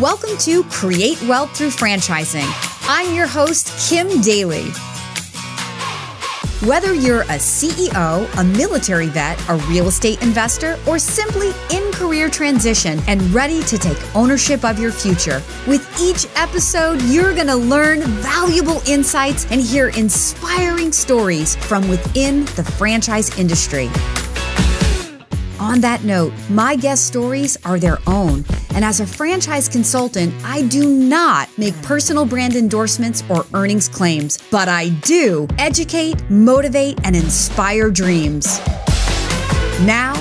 Welcome to Create Wealth Through Franchising. I'm your host, Kim Daly. Whether you're a CEO, a military vet, a real estate investor, or simply in career transition and ready to take ownership of your future, with each episode, you're going to learn valuable insights and hear inspiring stories from within the franchise industry. On that note, my guest stories are their own. And as a franchise consultant, I do not make personal brand endorsements or earnings claims, but I do educate, motivate, and inspire dreams. Now,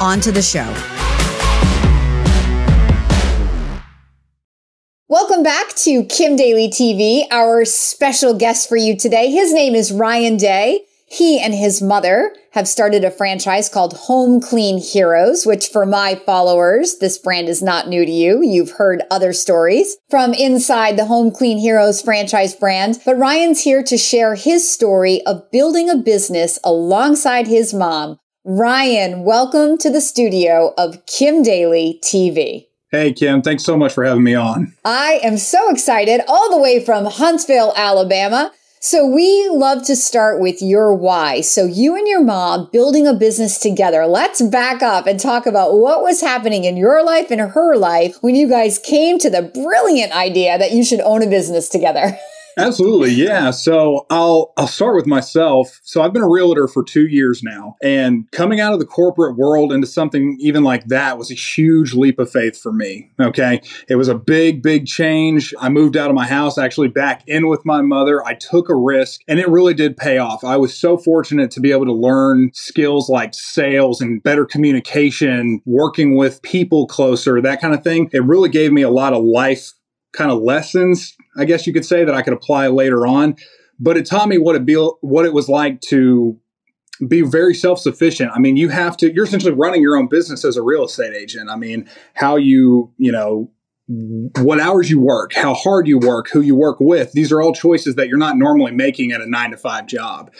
on to the show. Welcome back to Kim Daly TV. Our special guest for you today, his name is Ryan Day. He and his mother have started a franchise called Home Clean Heroes, which for my followers, this brand is not new to you. You've heard other stories from inside the Home Clean Heroes franchise brand. But Ryan's here to share his story of building a business alongside his mom. Ryan, welcome to the studio of Kim Daly TV. Hey, Kim, thanks so much for having me on. I am so excited, all the way from Huntsville, Alabama. So we love to start with your why. So you and your mom building a business together. Let's back up and talk about what was happening in your life and her life when you guys came to the brilliant idea that you should own a business together. Absolutely, yeah. So I'll I'll start with myself. So I've been a realtor for two years now, and coming out of the corporate world into something even like that was a huge leap of faith for me. Okay, it was a big, big change. I moved out of my house, actually back in with my mother. I took a risk, and it really did pay off. I was so fortunate to be able to learn skills like sales and better communication, working with people closer, that kind of thing. It really gave me a lot of life kind of lessons, I guess you could say, that I could apply later on. But it taught me what it be, what it was like to be very self-sufficient. I mean, you have to you're essentially running your own business as a real estate agent. I mean, how you, you know, what hours you work, how hard you work, who you work with. These are all choices that you're not normally making at a 9 to 5 job.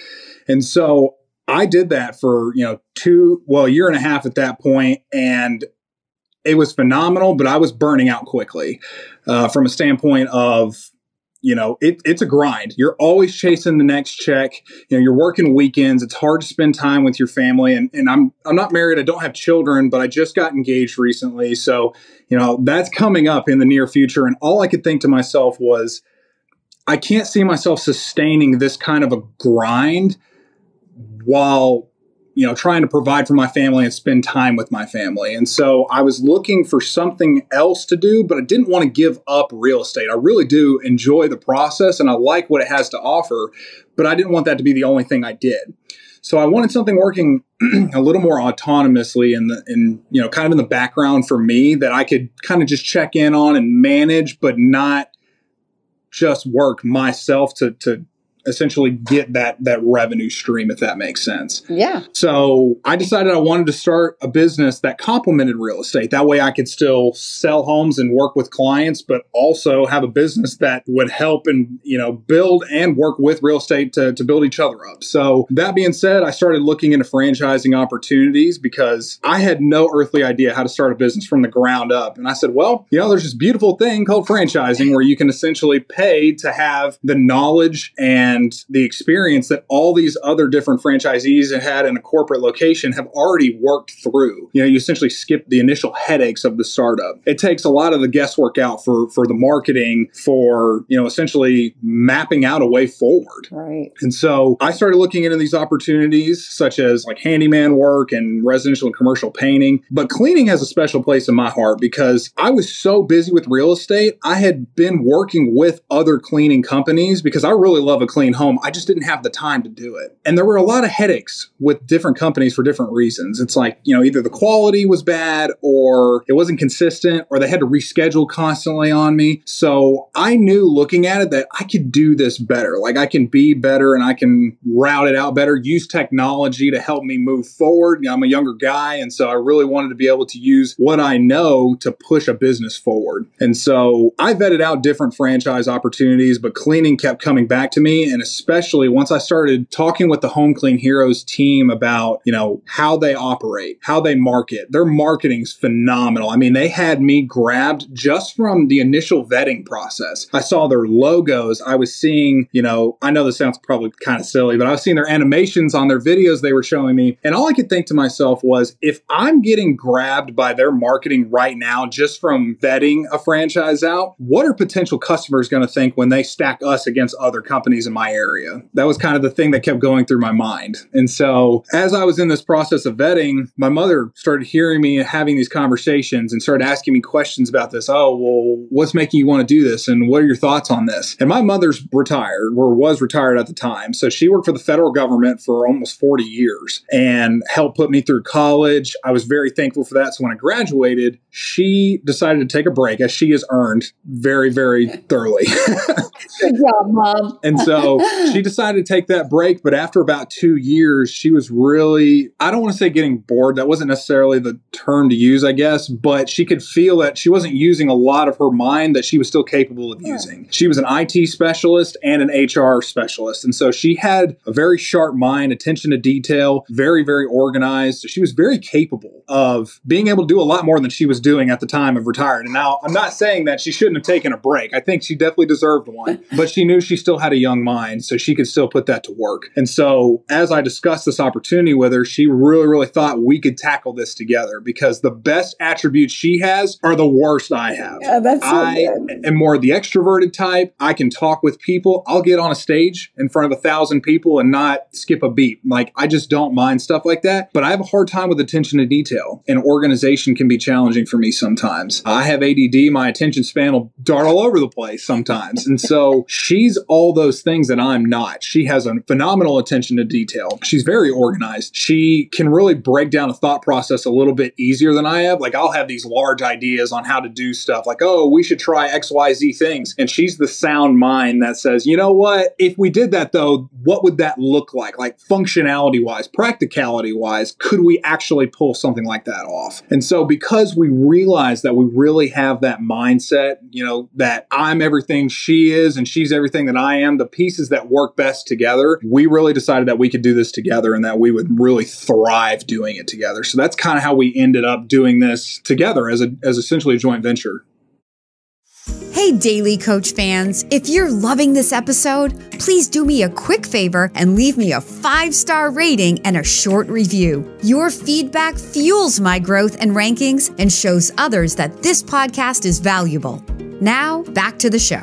And so I did that for, you know, two, well, a year and a half at that point and it was phenomenal, but I was burning out quickly uh, from a standpoint of, you know, it, it's a grind. You're always chasing the next check. You know, you're working weekends. It's hard to spend time with your family. And, and I'm I'm not married. I don't have children, but I just got engaged recently. So, you know, that's coming up in the near future. And all I could think to myself was, I can't see myself sustaining this kind of a grind while you know, trying to provide for my family and spend time with my family. And so I was looking for something else to do, but I didn't want to give up real estate. I really do enjoy the process and I like what it has to offer, but I didn't want that to be the only thing I did. So I wanted something working a little more autonomously and in you know kind of in the background for me that I could kind of just check in on and manage, but not just work myself to to essentially get that that revenue stream if that makes sense. Yeah. So I decided I wanted to start a business that complemented real estate. That way I could still sell homes and work with clients, but also have a business that would help and you know build and work with real estate to, to build each other up. So that being said, I started looking into franchising opportunities because I had no earthly idea how to start a business from the ground up. And I said, well, you know, there's this beautiful thing called franchising where you can essentially pay to have the knowledge and and the experience that all these other different franchisees have had in a corporate location have already worked through. You know, you essentially skip the initial headaches of the startup. It takes a lot of the guesswork out for for the marketing, for you know, essentially mapping out a way forward. Right. And so I started looking into these opportunities, such as like handyman work and residential and commercial painting. But cleaning has a special place in my heart because I was so busy with real estate. I had been working with other cleaning companies because I really love a clean home. I just didn't have the time to do it. And there were a lot of headaches with different companies for different reasons. It's like, you know, either the quality was bad or it wasn't consistent or they had to reschedule constantly on me. So I knew looking at it that I could do this better. Like I can be better and I can route it out better, use technology to help me move forward. You know, I'm a younger guy. And so I really wanted to be able to use what I know to push a business forward. And so I vetted out different franchise opportunities, but cleaning kept coming back to me And especially once I started talking with the Home Clean Heroes team about, you know, how they operate, how they market. Their marketing's phenomenal. I mean, they had me grabbed just from the initial vetting process. I saw their logos. I was seeing, you know, I know this sounds probably kind of silly, but I was seeing their animations on their videos they were showing me. And all I could think to myself was if I'm getting grabbed by their marketing right now just from vetting a franchise out, what are potential customers going to think when they stack us against other companies in my area? That was kind of the thing that kept going through my mind. And so as I was in this process of vetting, my mother started hearing me having these conversations and started asking me questions about this. Oh, well, what's making you want to do this? And what are your thoughts on this? And my mother's retired or was retired at the time. So she worked for the federal government for almost 40 years and helped put me through college. I was very thankful for that. So when I graduated, she decided to take a break as she has earned very, very thoroughly. Good job, mom. and so she decided to take that break. But after about two years, she was really, I don't want to say getting bored. That wasn't necessarily the term to use, I guess, but she could feel that she wasn't using a lot of her mind that she was still capable of yeah. using. She was an IT specialist and an HR specialist. And so she had a very sharp mind, attention to detail, very, very organized. So she was very capable of being able to do a lot more than she was doing at the time of retiring. And now I'm not saying that she shouldn't have taken a break. I think she definitely deserved one, but she knew she still had a young mind, so she could still put that to work. And so as I discussed this opportunity with her, she really, really thought we could tackle this together because the best attributes she has are the worst I have. Yeah, that's so I good. am more the extroverted type. I can talk with people. I'll get on a stage in front of a thousand people and not skip a beat. Like I just don't mind stuff like that. But I have a hard time with attention to detail, and organization can be challenging for me sometimes. I have ADD. My attention span will dart all over the place sometimes, and so she's all those things that I'm not. She has a phenomenal attention to detail. She's very organized. She can really break down a thought process a little bit easier than I have. Like I'll have these large ideas on how to do stuff. Like oh, we should try X Y Z things, and she's the sound mind that says, you know what? If we did that though, what would that look like? Like functionality wise, practicality wise, could we actually pull something like that off? And so because we realize that we really have that mindset, you know, that I'm everything she is and she's everything that I am, the pieces that work best together, we really decided that we could do this together and that we would really thrive doing it together. So that's kind of how we ended up doing this together as a as essentially a joint venture. Hey, Daly Coach fans, if you're loving this episode, please do me a quick favor and leave me a five star rating and a short review. Your feedback fuels my growth and rankings and shows others that this podcast is valuable. Now, back to the show.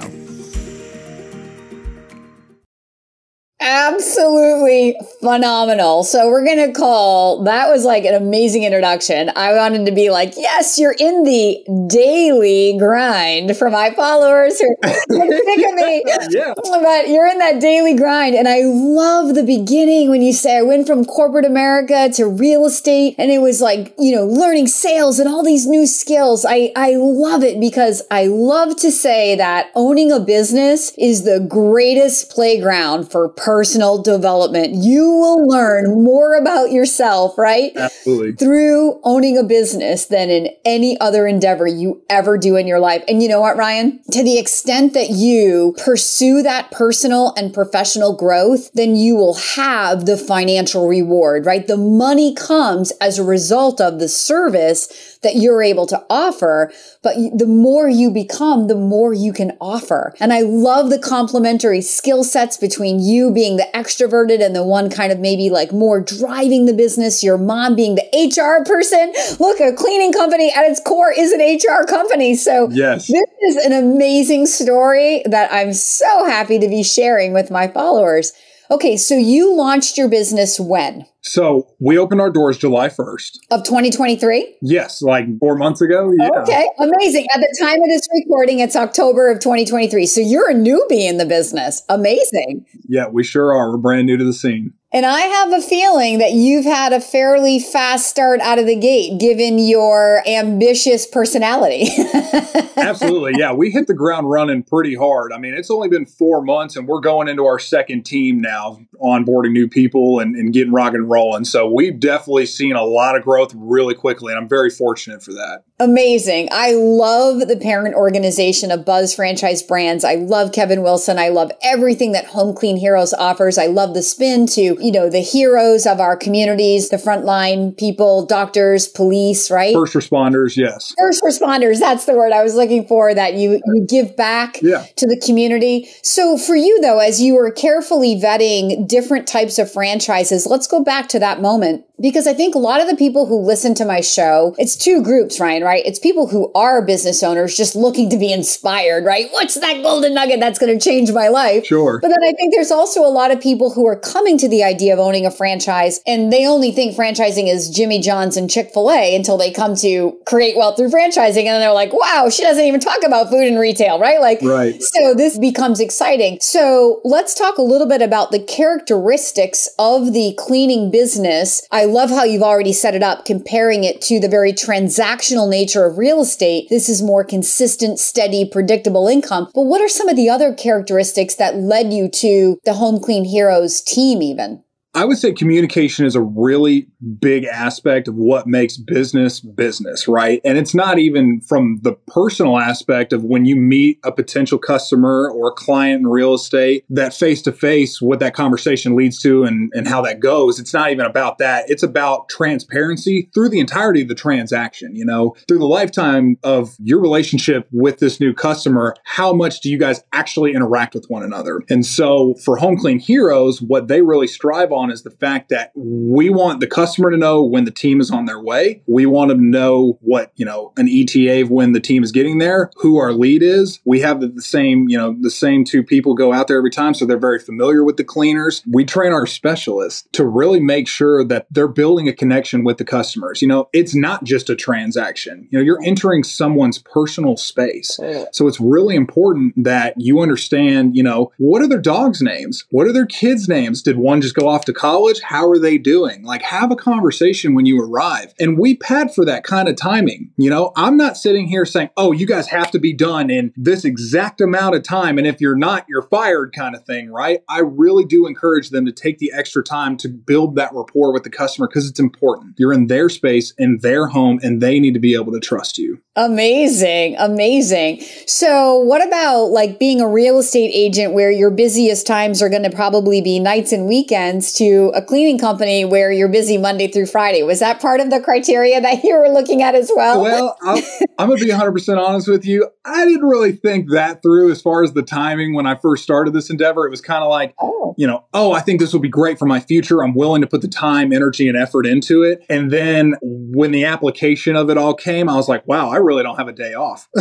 Absolutely phenomenal. So we're going to call that was like an amazing introduction. I wanted to be like, yes, you're in the daily grind for my followers who are sick of me. yeah. But you're in that daily grind. And I love the beginning when you say I went from corporate America to real estate and it was like, you know, learning sales and all these new skills. I, I love it because I love to say that owning a business is the greatest playground for personal personal development. You will learn more about yourself, right? Absolutely. Through owning a business than in any other endeavor you ever do in your life. And you know what, Ryan? To the extent that you pursue that personal and professional growth, then you will have the financial reward, right? The money comes as a result of the service that you're able to offer. But the more you become, the more you can offer. And I love the complementary skill sets between you being the extroverted and the one kind of maybe like more driving the business, your mom being the HR person. Look, a cleaning company at its core is an HR company. So yes. this is an amazing story that I'm so happy to be sharing with my followers. Okay, so you launched your business when? So we opened our doors July 1st. Of 2023? Yes, like four months ago. Yeah. Okay, amazing. At the time of this recording, it's October of 2023. So you're a newbie in the business. Amazing. Yeah, we sure are. We're brand new to the scene. And I have a feeling that you've had a fairly fast start out of the gate, given your ambitious personality. Absolutely. Yeah. We hit the ground running pretty hard. I mean, it's only been four months and we're going into our second team now, onboarding new people and, and getting rock and rolling. So we've definitely seen a lot of growth really quickly. And I'm very fortunate for that. Amazing. I love the parent organization of Buzz Franchise Brands. I love Kevin Wilson. I love everything that Home Clean Heroes offers. I love the spin to you know, the heroes of our communities, the frontline people, doctors, police, right? First responders, yes. First responders, that's the word I was looking for, that you, you give back yeah. to the community. So for you though, as you were carefully vetting different types of franchises, let's go back to that moment because I think a lot of the people who listen to my show, it's two groups, Ryan, right? It's people who are business owners just looking to be inspired, right? What's that golden nugget that's going to change my life? Sure. But then I think there's also a lot of people who are coming to the idea of owning a franchise and they only think franchising is Jimmy John's and Chick fil A until they come to create wealth through franchising. And then they're like, wow, she doesn't even talk about food and retail, right? Like, right. so this becomes exciting. So let's talk a little bit about the characteristics of the cleaning business. I love how you've already set it up, comparing it to the very transactional nature of real estate. This is more consistent, steady, predictable income. But what are some of the other characteristics that led you to the Home Clean Heroes team, even? I would say communication is a really big aspect of what makes business business, right? And it's not even from the personal aspect of when you meet a potential customer or client in real estate, that face to face, what that conversation leads to and, and how that goes. It's not even about that. It's about transparency through the entirety of the transaction, you know, through the lifetime of your relationship with this new customer. How much do you guys actually interact with one another? And so for Home Clean Heroes, what they really strive on on is the fact that we want the customer to know when the team is on their way. We want them to know what, you know, an ETA of when the team is getting there, who our lead is. We have the, the same, you know, the same two people go out there every time. So they're very familiar with the cleaners. We train our specialists to really make sure that they're building a connection with the customers. You know, it's not just a transaction. You know, you're entering someone's personal space. So it's really important that you understand, you know, what are their dogs' names? What are their kids' names? Did one just go off to college? How are they doing? Like, have a conversation when you arrive. And we pad for that kind of timing. You know, I'm not sitting here saying, oh, you guys have to be done in this exact amount of time. And if you're not, you're fired kind of thing, right? I really do encourage them to take the extra time to build that rapport with the customer because it's important. You're in their space, in their home, and they need to be able to trust you. Amazing. Amazing. So, what about like being a real estate agent where your busiest times are going to probably be nights and weekends to a cleaning company where you're busy Monday through Friday? Was that part of the criteria that you were looking at as well? Well, I'm, I'm going to be 100% honest with you. I didn't really think that through as far as the timing when I first started this endeavor. It was kind of like, oh. you know, oh, I think this will be great for my future. I'm willing to put the time, energy, and effort into it. And then when the application of it all came, I was like, wow, I really don't have a day off.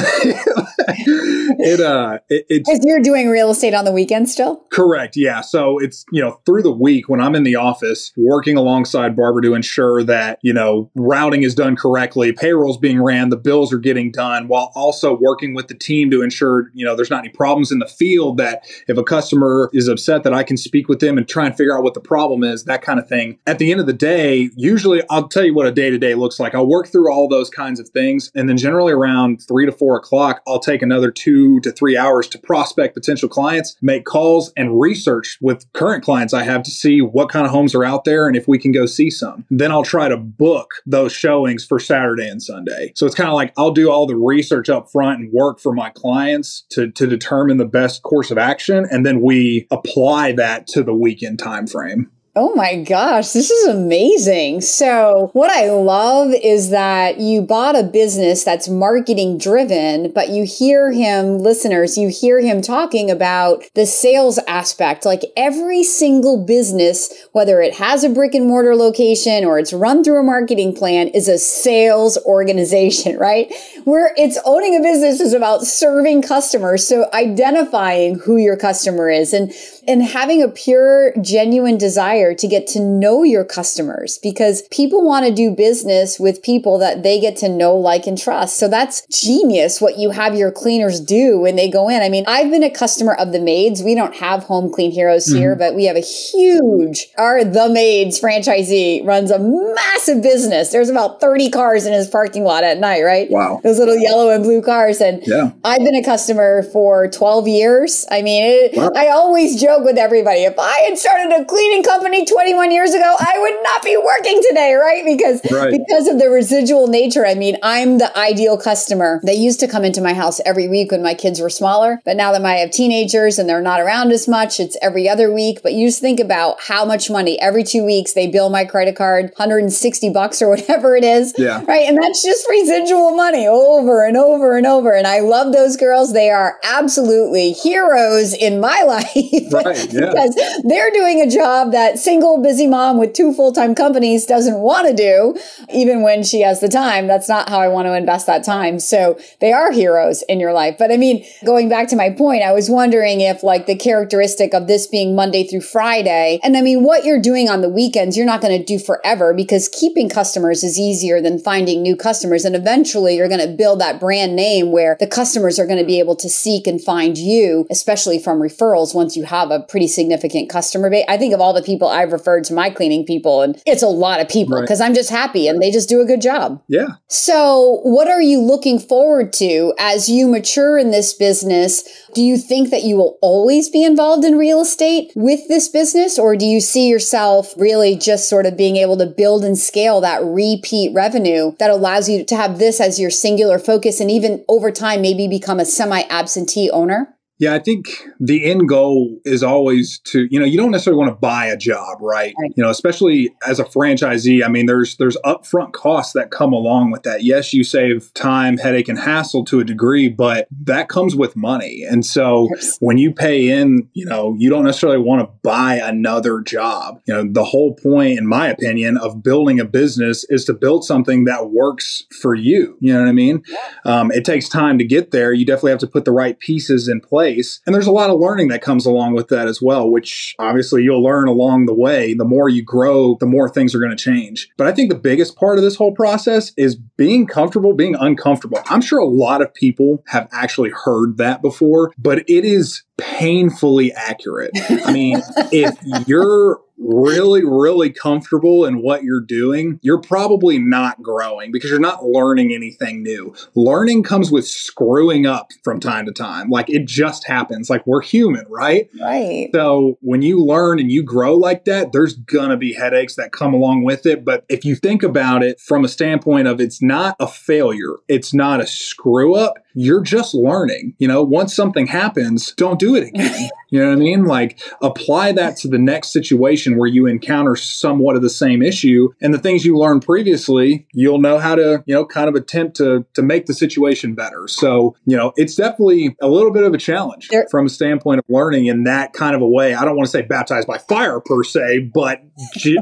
it uh, it, it's you're doing real estate on the weekend still. Correct. Yeah. So it's you know through the week when I'm in the office working alongside Barbara to ensure that you know routing is done correctly, payrolls being ran, the bills are getting done, while also working with the team to ensure you know there's not any problems in the field. That if a customer is upset, that I can speak with them and try and figure out what the problem is, that kind of thing. At the end of the day, usually I'll tell you what a day to day looks like. I'll work through all those kinds of things, and then generally around three to four o'clock, I'll take another two to three hours to prospect potential clients, make calls, and research with current clients I have to see what kind of homes are out there and if we can go see some. Then I'll try to book those showings for Saturday and Sunday. So it's kind of like I'll do all the research up front and work for my clients to, to determine the best course of action. And then we apply that to the weekend time frame. Oh my gosh, this is amazing. So, what I love is that you bought a business that's marketing driven, but you hear him, listeners, you hear him talking about the sales aspect. Like every single business, whether it has a brick and mortar location or it's run through a marketing plan, is a sales organization, right? Where it's owning a business is about serving customers. So, identifying who your customer is and, and having a pure, genuine desire to get to know your customers because people want to do business with people that they get to know, like, and trust. So that's genius what you have your cleaners do when they go in. I mean, I've been a customer of the maids. We don't have home clean heroes mm-hmm. here, but we have a huge, our The Maids franchisee runs a massive business. There's about 30 cars in his parking lot at night, right? Wow. Those little yellow and blue cars. And yeah. I've been a customer for 12 years. I mean, it, wow. I always joke with everybody if I had started a cleaning company 21 years ago, I would not be working today, right? Because right. because of the residual nature. I mean, I'm the ideal customer. They used to come into my house every week when my kids were smaller, but now that I have teenagers and they're not around as much, it's every other week. But you just think about how much money every two weeks they bill my credit card, 160 bucks or whatever it is. Yeah. Right. And that's just residual money over and over and over. And I love those girls. They are absolutely heroes in my life. Right. Yeah. because they're doing a job that single busy mom with two full-time companies doesn't want to do, even when she has the time. That's not how I want to invest that time. So they are heroes in your life. But I mean, going back to my point, I was wondering if like the characteristic of this being Monday through Friday, and I mean, what you're doing on the weekends, you're not going to do forever because keeping customers is easier than finding new customers. And eventually you're going to build that brand name where the customers are going to be able to seek and find you, especially from referrals once you have a pretty significant customer base. I think of all the people I've referred to my cleaning people, and it's a lot of people because right. I'm just happy and they just do a good job. Yeah. So, what are you looking forward to as you mature in this business? Do you think that you will always be involved in real estate with this business, or do you see yourself really just sort of being able to build and scale that repeat revenue that allows you to have this as your singular focus and even over time maybe become a semi absentee owner? Yeah, I think the end goal is always to, you know, you don't necessarily want to buy a job, right? right? You know, especially as a franchisee, I mean, there's there's upfront costs that come along with that. Yes, you save time, headache and hassle to a degree, but that comes with money. And so when you pay in, you know, you don't necessarily want to buy another job. You know, the whole point in my opinion of building a business is to build something that works for you. You know what I mean? Um, it takes time to get there. You definitely have to put the right pieces in place place. And there's a lot of learning that comes along with that as well, which obviously you'll learn along the way. The more you grow, the more things are going to change. But I think the biggest part of this whole process is being comfortable, being uncomfortable. I'm sure a lot of people have actually heard that before, but it is painfully accurate. I mean, if you're really, really comfortable in what you're doing, you're probably not growing because you're not learning anything new. Learning comes with screwing up from time to time. Like it just happens. Like we're human, right? Right. So when you learn and you grow like that, there's gonna be headaches that come along with it. But if you think about it from a standpoint of it's not a failure, it's not a screw up, you're just learning. You know, once something happens, don't do it again. you know what I mean? Like apply that to the next situation where you encounter somewhat of the same issue and the things you learned previously, you'll know how to, you know, kind of attempt to to make the situation better. So, you know, it's definitely a little bit of a challenge there- from a standpoint of learning in that kind of a way. I don't want to say baptized by fire per se, but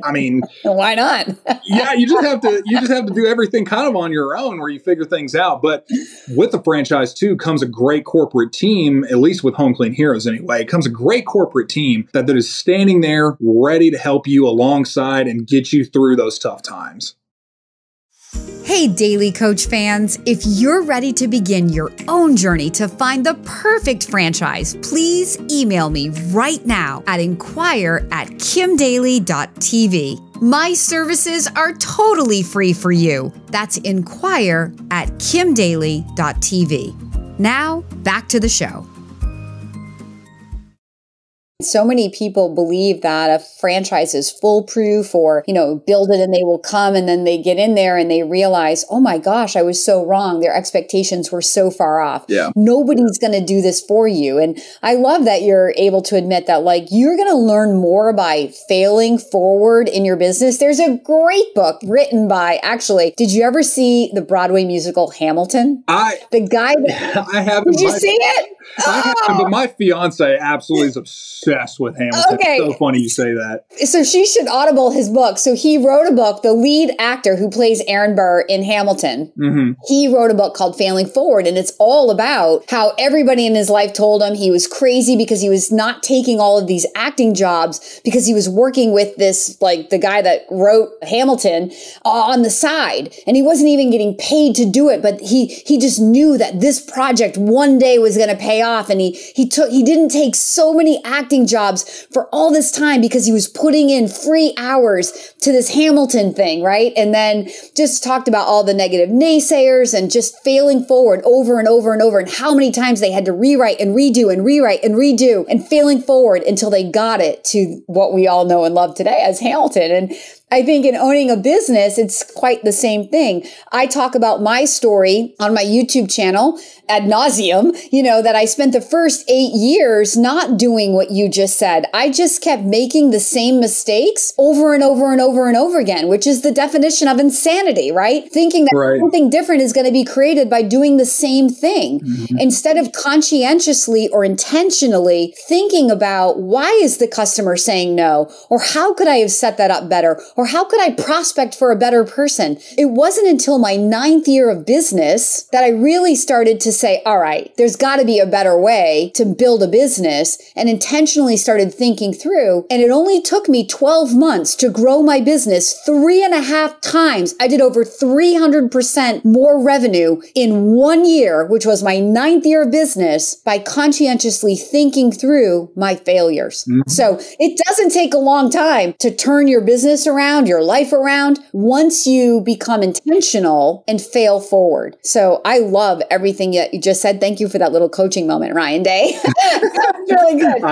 I mean, why not? yeah, you just have to you just have to do everything kind of on your own where you figure things out. But with the franchise too comes a great corporate team, at least with Home Clean Heroes anyway. Comes a great corporate team that, that is standing there ready to help you alongside and get you through those tough times. Hey, Daly Coach fans, if you're ready to begin your own journey to find the perfect franchise, please email me right now at inquire at kimdaly.tv. My services are totally free for you. That's inquire at kimdaly.tv. Now, back to the show. So many people believe that a franchise is foolproof or, you know, build it and they will come. And then they get in there and they realize, oh my gosh, I was so wrong. Their expectations were so far off. Yeah. Nobody's going to do this for you. And I love that you're able to admit that, like, you're going to learn more by failing forward in your business. There's a great book written by, actually, did you ever see the Broadway musical Hamilton? I, the guy that, I haven't. Did you my, see it? I haven't, but oh! my fiance absolutely is obsessed obsessed with Hamilton. Okay. It's so funny you say that. So she should audible his book. So he wrote a book. The lead actor who plays Aaron Burr in Hamilton, mm-hmm. he wrote a book called Failing Forward, and it's all about how everybody in his life told him he was crazy because he was not taking all of these acting jobs because he was working with this like the guy that wrote Hamilton on the side, and he wasn't even getting paid to do it, but he he just knew that this project one day was going to pay off, and he he took he didn't take so many acting jobs for all this time because he was putting in free hours to this Hamilton thing, right? And then just talked about all the negative naysayers and just failing forward over and over and over and how many times they had to rewrite and redo and rewrite and redo and failing forward until they got it to what we all know and love today as Hamilton. And I think in owning a business, it's quite the same thing. I talk about my story on my YouTube channel ad nauseum, you know, that I spent the first eight years not doing what you just said. I just kept making the same mistakes over and over and over and over again, which is the definition of insanity, right? Thinking that right. something different is going to be created by doing the same thing mm-hmm. instead of conscientiously or intentionally thinking about why is the customer saying no? Or how could I have set that up better? Or how could I prospect for a better person? It wasn't until my ninth year of business that I really started to say, all right, there's got to be a better way to build a business and intentionally started thinking through. And it only took me 12 months to grow my business three and a half times. I did over 300% more revenue in one year, which was my ninth year of business by conscientiously thinking through my failures. Mm-hmm. So it doesn't take a long time to turn your business around around, your life around once you become intentional and fail forward. So I love everything that you just said. Thank you for that little coaching moment, Ryan Day. really good.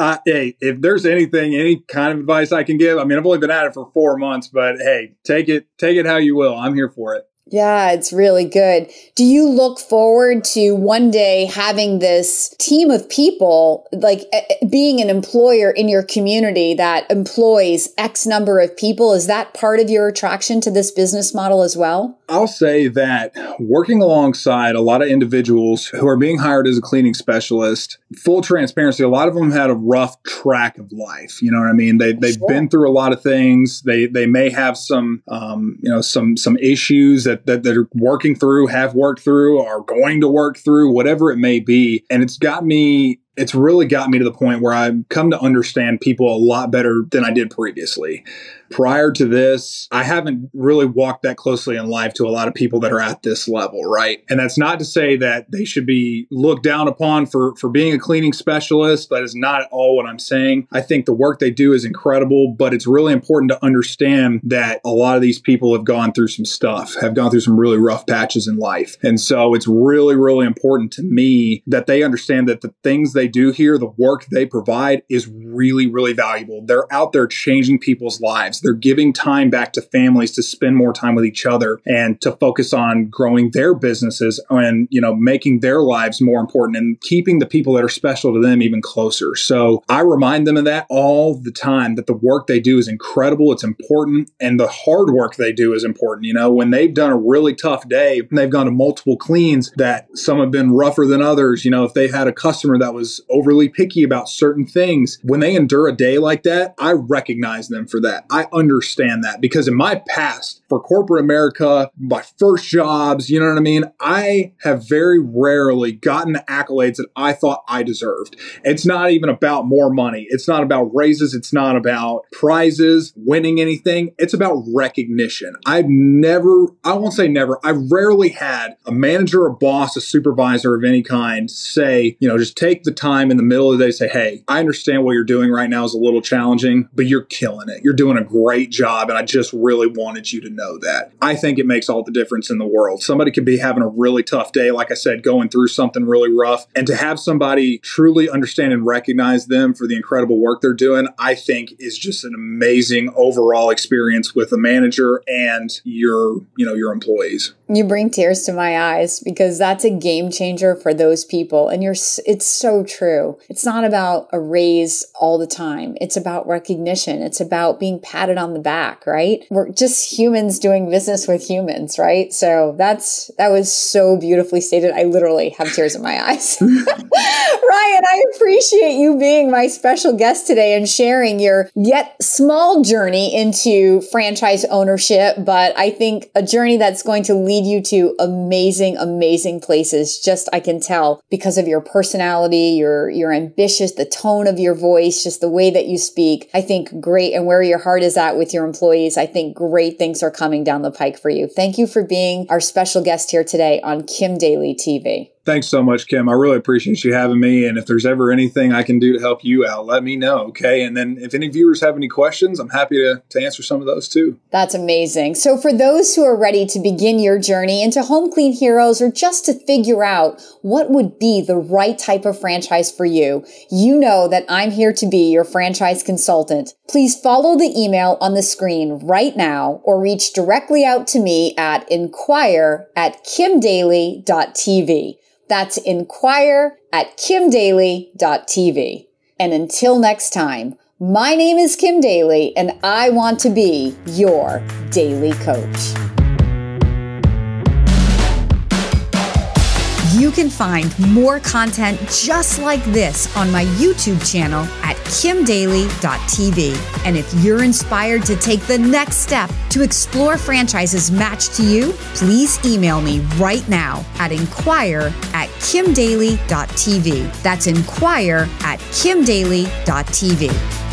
I, hey, if there's anything, any kind of advice I can give, I mean, I've only been at it for four months, but hey, take it, take it how you will. I'm here for it. Yeah, it's really good. Do you look forward to one day having this team of people, like eh, eh, being an employer in your community that employs X number of people? Is that part of your attraction to this business model as well? I'll say that working alongside a lot of individuals who are being hired as a cleaning specialist, full transparency, a lot of them had a rough track of life. You know what I mean? They, they've sure. been through a lot of things. They, they may have some, um, you know, some, some issues that that, are working through, have worked through, are going to work through, whatever it may be. And it's got me it's really got me to the point where I've come to understand people a lot better than I did previously. Prior to this, I haven't really walked that closely in life to a lot of people that are at this level, right? And that's not to say that they should be looked down upon for for being a cleaning specialist. That is not at all what I'm saying. I think the work they do is incredible, but it's really important to understand that a lot of these people have gone through some stuff, have gone through some really rough patches in life. And so it's really really important to me that they understand that the things they do here, the work they provide is really really valuable. They're out there changing people's lives. They're giving time back to families to spend more time with each other and to focus on growing their businesses and, you know, making their lives more important and keeping the people that are special to them even closer. So I remind them of that all the time that the work they do is incredible. It's important. And the hard work they do is important. You know, when they've done a really tough day and they've gone to multiple cleans that some have been rougher than others, you know, if they had a customer that was overly picky about certain things, when they endure a day like that, I recognize them for that. I understand that because in my past, for corporate America, my first jobs, you know what I mean? I have very rarely gotten the accolades that I thought I deserved. It's not even about more money. It's not about raises. It's not about prizes, winning anything. It's about recognition. I've never, I won't say never, I've rarely had a manager, a boss, a supervisor of any kind say, you know, just take the time in the middle of the day, say, hey, I understand what you're doing right now is a little challenging, but you're killing it. You're doing a great job. And I just really wanted you to know that. I think it makes all the difference in the world. Somebody could be having a really tough day, like I said, going through something really rough. And to have somebody truly understand and recognize them for the incredible work they're doing, I think is just an amazing overall experience with the manager and your, you know, your employees. You bring tears to my eyes because that's a game changer for those people. And you're, it's so true. It's not about a raise all the time. It's about recognition. It's about being patted on the back, right? We're just humans doing business with humans, right? So that's, that was so beautifully stated. I literally have tears in my eyes. Ryan, I appreciate you being my special guest today and sharing your yet small journey into franchise ownership, but I think a journey that's going to lead you to amazing, amazing places. Just I can tell because of your personality, your your ambitious, the tone of your voice, just the way that you speak. I think great and where your heart is at with your employees. I think great things are coming down the pike for you. Thank you for being our special guest here today on Kim Daly TV. Thanks so much, Kim. I really appreciate you having me. And if there's ever anything I can do to help you out, let me know. Okay. And then if any viewers have any questions, I'm happy to, to answer some of those too. That's amazing. So, for those who are ready to begin your journey into Home Clean Heroes or just to figure out what would be the right type of franchise for you, you know that I'm here to be your franchise consultant. Please follow the email on the screen right now or reach directly out to me at inquire at kimdaly.tv. That's inquire at kimdaly.tv. And until next time, my name is Kim Daly, and I want to be your daily coach. You can find more content just like this on my YouTube channel at kimdaly.tv. And if you're inspired to take the next step to explore franchises matched to you, please email me right now at inquire at kimdaly.tv. That's inquire at kimdaly.tv.